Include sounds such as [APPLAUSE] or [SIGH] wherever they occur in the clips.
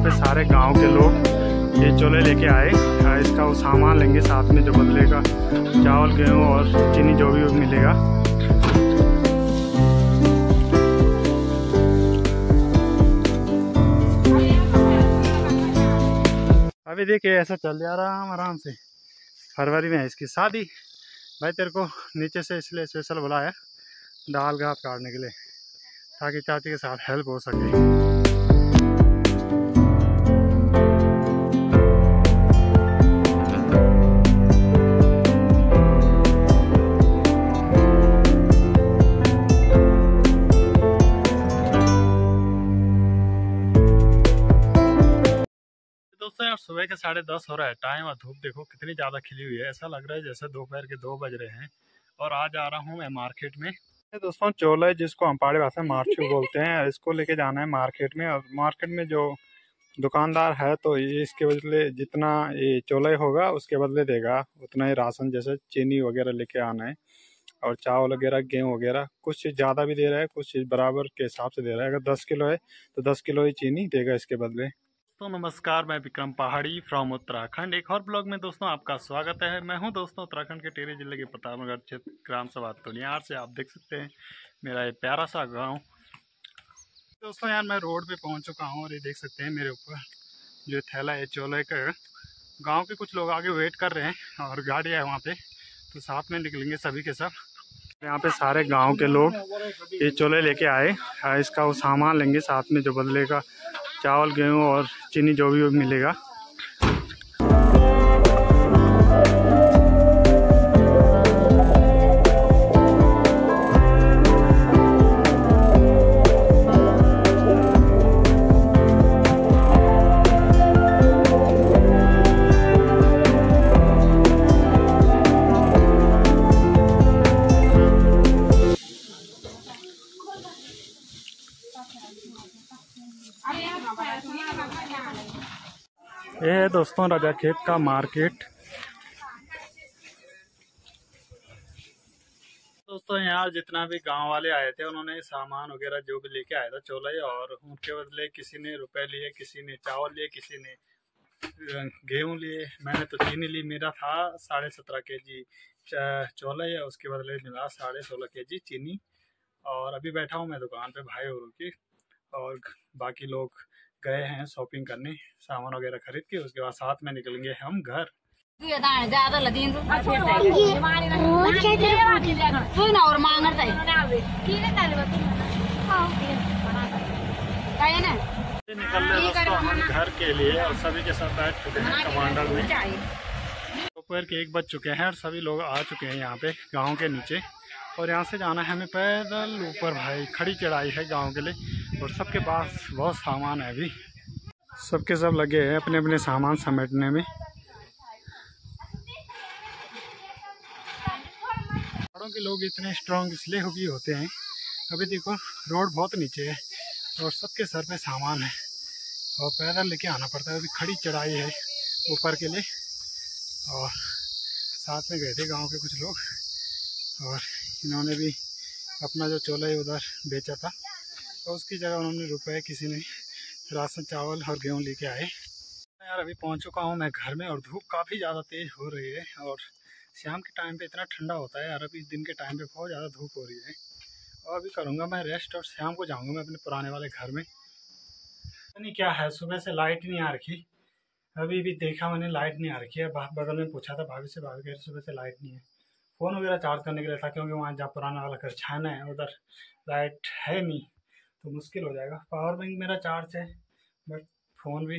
पे सारे गाँव के लोग ये चोले लेके आए। इसका वो सामान लेंगे साथ में जो बदलेगा। चावल, गेहूँ और चीनी जो भी मिलेगा। अभी देखिए, ऐसा चल जा रहा है आराम से। फरवरी में है इसकी शादी। भाई, तेरे को नीचे से इसलिए स्पेशल बुलाया दाल घाट काटने के लिए, ताकि चाची के साथ हेल्प हो सके। सुबह के साढ़े दस हो रहा है। टाइम और धूप देखो कितनी ज़्यादा खिली हुई है। ऐसा लग रहा है जैसे दोपहर के दो बज रहे हैं। और आज आ रहा हूँ मैं मार्केट में। दोस्तों चोला है जिसको हम पहाड़ी भाषा में मार्चू [LAUGHS] बोलते हैं। इसको लेके जाना है मार्केट में। और मार्केट में जो दुकानदार है तो ये इसके बदले जितना ये चोला होगा उसके बदले देगा। उतना ही राशन जैसे चीनी वगैरह लेके आना है। और चावल वगैरह गेहूँ वगैरह कुछ चीज़ ज़्यादा भी दे रहा है कुछ चीज़ बराबर के हिसाब से दे रहा है। अगर दस किलो है तो दस किलो ही चीनी देगा इसके बदले। दोस्तों, नमस्कार, मैं विक्रम पहाड़ी फ्रॉम उत्तराखंड। एक और ब्लॉग में दोस्तों आपका स्वागत है। मैं हूँ दोस्तों उत्तराखंड के टेरी ज़िले के प्रतापनगर क्षेत्र, ग्राम सभा तोनियार से आप देख सकते हैं। मेरा ये प्यारा सा गाँव। दोस्तों, यार मैं रोड पे पहुँच चुका हूँ और ये देख सकते हैं मेरे ऊपर जो थैला है, चोले का गाँव के कुछ लोग आगे वेट कर रहे हैं और गाड़ी है वहाँ पे। तो साथ में निकलेंगे सभी के सब यहाँ पे सारे गाँव के लोग ये चोले लेके आए। इसका वो सामान लेंगे, साथ में जो बदलेगा चावल गेहूँ और चीनी जो भी मिलेगा। दोस्तों राजा खेत का मार्केट। दोस्तों, यहाँ जितना भी गाँव वाले आए थे, उन्होंने सामान वगैरह जो भी लेके आया था, चोला और उनके बदले किसी ने रुपए लिए, किसी ने चावल लिए, किसी ने गेहूँ लिए। मैंने तो चीनी ली, मेरा था साढ़े सत्रह के जी चोला या उसके बदले मिला साढ़े सोलह के जी चीनी। और अभी बैठा हूँ मैं दुकान पे भाई और की और बाकी लोग गए हैं शॉपिंग करने सामान वगैरह खरीद के उसके बाद साथ में निकलेंगे हम घर। निकल रहे घर के लिए और सभी के साथ बैठ चुके हैं कमांडर में। दोपहर के एक बज चुके हैं और सभी लोग आ चुके हैं यहाँ पे गाँव के नीचे। और यहाँ से जाना है हमें पैदल। ऊपर भाई खड़ी चढ़ाई है गाँव के लिए और सबके पास बहुत सामान है अभी। सबके सब लगे हैं अपने अपने सामान समेटने में। पहाड़ों के लोग इतने स्ट्रांग इसलिए भी होते हैं। अभी देखो, रोड बहुत नीचे है और सबके सर पे सामान है और पैदल लेके आना पड़ता है। अभी खड़ी चढ़ाई है ऊपर के लिए और साथ में गए थे गाँव के कुछ लोग और इन्होंने भी अपना जो चोला है उधर बेचा था तो उसकी जगह उन्होंने रुपए किसी ने राशन, चावल और गेहूँ लेके आए। यार, अभी पहुँच चुका हूँ मैं घर में और धूप काफ़ी ज़्यादा तेज़ हो रही है और शाम के टाइम पे इतना ठंडा होता है यार, अभी दिन के टाइम पे बहुत ज़्यादा धूप हो रही है। और अभी करूँगा मैं रेस्ट और शाम को जाऊँगा मैं अपने पुराने वाले घर में। नहीं क्या है, सुबह से लाइट नहीं आ रखी। अभी भी देखा मैंने लाइट नहीं आ रखी है। बगल में पूछा था भाभी से, भाभी कह सुबह से लाइट नहीं है। फ़ोन वगैरह चार्ज करने के लिए था क्योंकि वहाँ जहाँ पुराना वाला घर छाना है, उधर लाइट है नहीं तो मुश्किल हो जाएगा। पावर बैंक मेरा चार्ज है, बट फ़ोन भी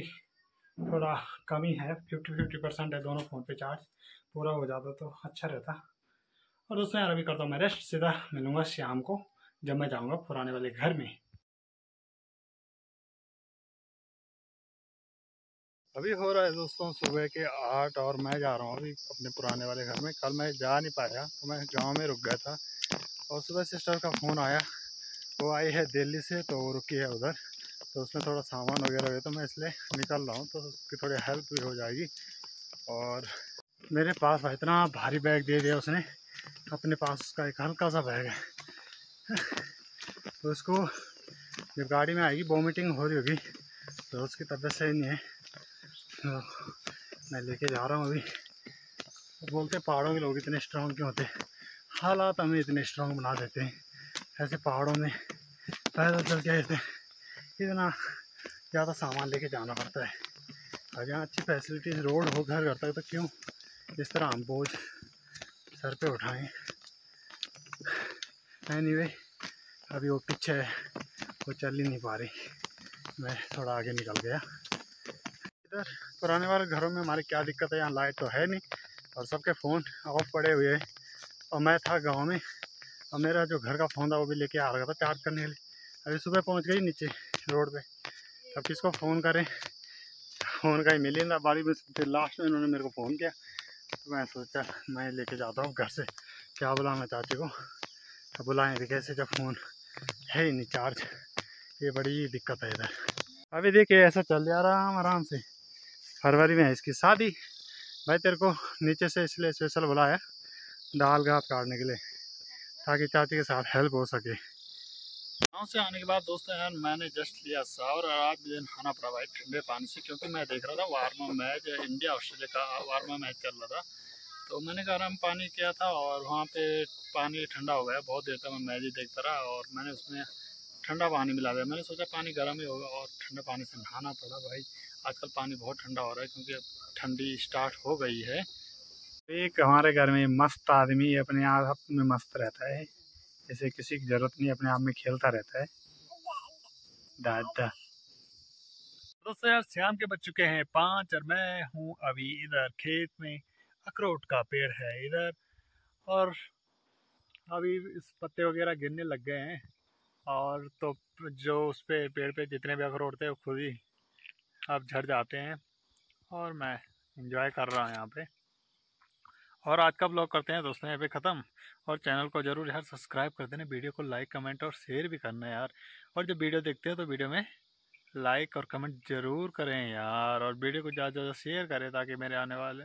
थोड़ा कमी है फिफ्टी फिफ्टी परसेंट है दोनों फ़ोन पे चार्ज, पूरा हो जाता तो अच्छा रहता। और दोस्तों यार, अभी करता हूँ मैं रेस्ट सीधा मिलूँगा शाम को, जब मैं जाऊँगा पुराने वाले घर में। अभी हो रहा है दोस्तों सुबह के आठ और मैं जा रहा हूँ अभी अपने पुराने वाले घर में। कल मैं जा नहीं पाया तो मैं गाँव में रुक गया था और सुबह सिस्टर का फ़ोन आया। वो आई है दिल्ली से तो वो रुकी है उधर। तो उसमें थोड़ा सामान वगैरह है तो मैं इसलिए निकल रहा हूँ तो उसकी थोड़ी हेल्प भी हो जाएगी। और मेरे पास इतना भारी बैग दे दिया उसने, अपने पास उसका एक हल्का सा बैग है। तो उसको जब गाड़ी में आएगी, वॉमिटिंग हो रही होगी तो उसकी तबीयत सही नहीं है। मैं लेके जा रहा हूँ अभी। बोलते हैं, पहाड़ों के लोग इतने स्ट्रॉन्ग क्यों होते हालात हमें इतने स्ट्रॉन्ग बना देते हैं। ऐसे पहाड़ों में पैदल चल के ऐसे इतना ज़्यादा सामान लेके जाना पड़ता है। अगर यहाँ अच्छी फैसिलिटीज़ रोड हो, घर घर तक तो क्यों? इस तरह हम बोझ सर पे उठाएँ। एनीवे अभी वो पीछे है वो चल ही नहीं पा रही। मैं थोड़ा आगे निकल गया। इधर पुराने वाले घरों में हमारी क्या दिक्कत है, यहाँ लाइट तो है नहीं और सबके फ़ोन ऑफ़ पड़े हुए हैं। और मैं था गाँव में और मेरा जो घर का फ़ोन था वो भी लेके आ रहा था चार्ज करने के लिए। अभी सुबह पहुँच गई नीचे रोड पे। अब किसको फ़ोन करें? फ़ोन का ही मिले ना, बारी में फिर लास्ट में उन्होंने मेरे को फ़ोन किया। तो मैं सोचा मैं लेके जाता हूँ घर से। क्या बुलाना चाची को? अब बुलाएँ भी कैसे जब फ़ोन है ही नहीं, चार्ज। ये बड़ी दिक्कत है इधर। अभी देखिए ऐसा चल जा रहा है आराम से। फरवरी में है इसकी शादी। भाई तेरे को नीचे से इसलिए स्पेशल बुलाया दाल घाट काटने के लिए, ताकि चाची के साथ हेल्प हो सके। गाँव से आने के बाद दोस्तों यार, मैंने जस्ट लिया सावर और आज मुझे नहाना पड़ा भाई ठंडे पानी से, क्योंकि मैं देख रहा था वार्मा मैच इंडिया ऑस्ट्रेलिया का वार्मा मैच चल रहा था। तो मैंने गर्म पानी किया था और वहाँ पे पानी ठंडा हो गया, बहुत देर तक मैं मैच ही देखता रहा और मैंने उसमें ठंडा पानी मिला दिया मैंने सोचा पानी गर्म ही होगा और ठंडा पानी से नहाना पड़ा भाई। आजकल पानी बहुत ठंडा हो रहा है क्योंकि ठंडी स्टार्ट हो गई है। एक हमारे घर में मस्त आदमी अपने आप में मस्त रहता है। जैसे किसी की ज़रूरत नहीं, अपने आप में खेलता रहता है। दादा। दोस्तों यार शाम के बज चुके हैं पाँच और मैं हूँ अभी इधर खेत में। अखरोट का पेड़ है इधर। और अभी इस पत्ते वगैरह गिरने लग गए हैं। और तो जो उस पर पे पेड़ पे जितने भी अखरोट थे वो खुद ही अब झड़ जाते हैं और मैं इंजॉय कर रहा हूँ यहाँ पे। और आज का ब्लॉग करते हैं दोस्तों, यहाँ पे ख़त्म। और चैनल को ज़रूर यार सब्सक्राइब कर देना वीडियो को लाइक कमेंट और शेयर भी करना यार। और जब वीडियो देखते हैं तो वीडियो में लाइक और कमेंट ज़रूर करें यार। और वीडियो को ज़्यादा से ज़्यादा शेयर करें ताकि मेरे आने वाले